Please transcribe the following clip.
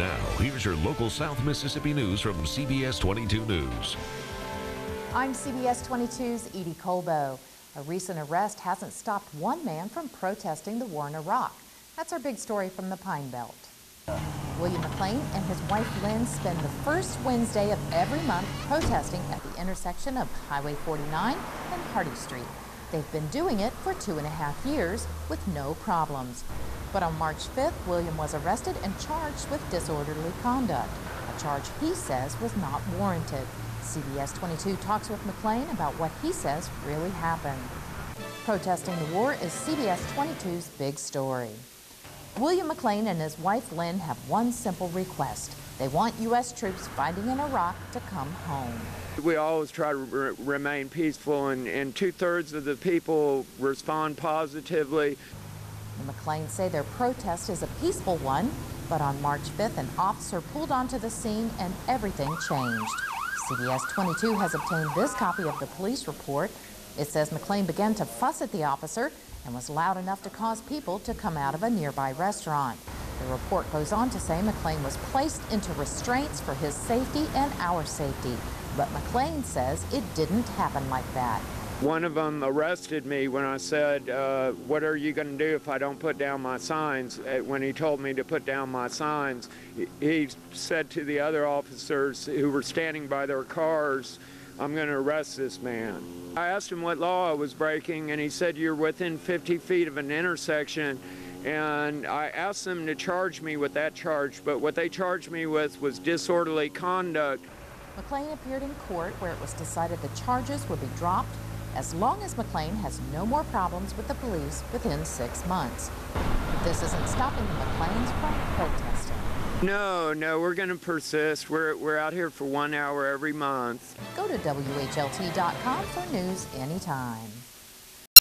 Now, here's your local South Mississippi news from CBS 22 News. I'm CBS 22's Edie Colbo. A recent arrest hasn't stopped one man from protesting the war in Iraq. That's our big story from the Pine Belt. William McLean and his wife Lynn spend the first Wednesday of every month protesting at the intersection of Highway 49 and Hardy Street. They've been doing it for two and a half years with no problems. But on March 5th, William was arrested and charged with disorderly conduct, a charge he says was not warranted. CBS 22 talks with McLean about what he says really happened. Protesting the war is CBS 22's big story. William McLean and his wife Lynn have one simple request. They want U.S. troops fighting in Iraq to come home. We always try to re remain peaceful, and, and two thirds of the people respond positively. The McLeans say their protest is a peaceful one, but on March 5th, an officer pulled onto the scene and everything changed. CBS 22 has obtained this copy of the police report. It says McLean began to fuss at the officer and was loud enough to cause people to come out of a nearby restaurant. The report goes on to say McLean was placed into restraints for his safety and our safety. But McLean says it didn't happen like that. One of them arrested me when I said, uh, what are you going to do if I don't put down my signs? Uh, when he told me to put down my signs, he said to the other officers who were standing by their cars, I'm going to arrest this man. I asked him what law I was breaking, and he said, you're within 50 feet of an intersection. And I asked them to charge me with that charge, but what they charged me with was disorderly conduct. McLean appeared in court where it was decided the charges would be dropped as long as McLean has no more problems with the police within six months. This isn't stopping the McLeans from protesting. No, no, we're going to persist. We're, we're out here for one hour every month. Go to WHLT.com for news anytime.